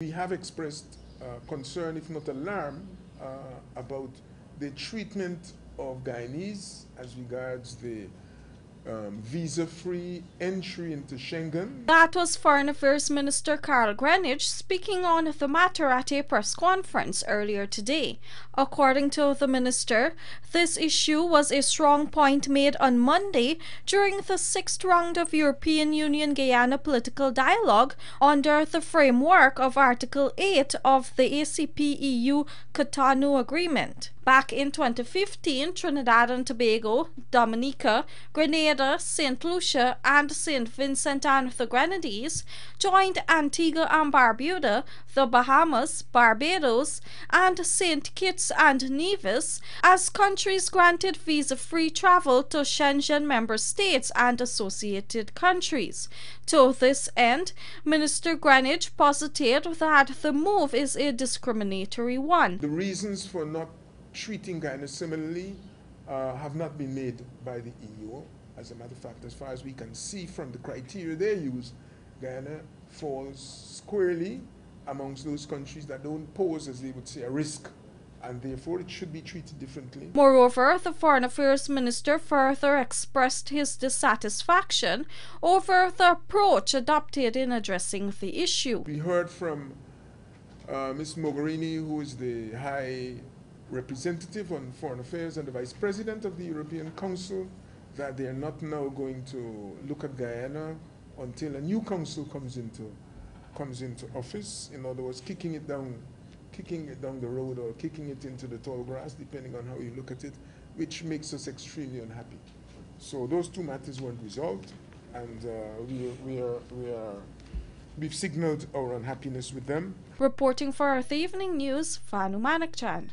We have expressed uh, concern, if not alarm, uh, about the treatment of Guyanese as regards the um, visa-free entry into Schengen. That was Foreign Affairs Minister Carl Greenidge speaking on the matter at a press conference earlier today. According to the minister, this issue was a strong point made on Monday during the sixth round of European Union Guyana political dialogue under the framework of Article 8 of the ACP-EU Cotonou Agreement. Back in 2015, Trinidad and Tobago, Dominica, Grenada, St. Lucia, and St. Vincent and the Grenadines joined Antigua and Barbuda, the Bahamas, Barbados, and St. Kitts and Nevis as countries granted visa-free travel to Schengen member states and associated countries. To this end, Minister Greenidge posited that the move is a discriminatory one. The reasons for not treating Guyana similarly uh, have not been made by the EU. As a matter of fact, as far as we can see from the criteria they use, Guyana falls squarely amongst those countries that don't pose, as they would say, a risk and therefore it should be treated differently. Moreover, the Foreign Affairs Minister further expressed his dissatisfaction over the approach adopted in addressing the issue. We heard from uh, Ms. Mogherini, who is the High representative on foreign affairs and the vice president of the European Council that they are not now going to look at Guyana until a new council comes into comes into office. In other words, kicking it down, kicking it down the road or kicking it into the tall grass, depending on how you look at it, which makes us extremely unhappy. So those two matters weren't resolved, and uh, we, we are we are we've signaled our unhappiness with them. Reporting for Earth Evening News, Fanu Manakchan.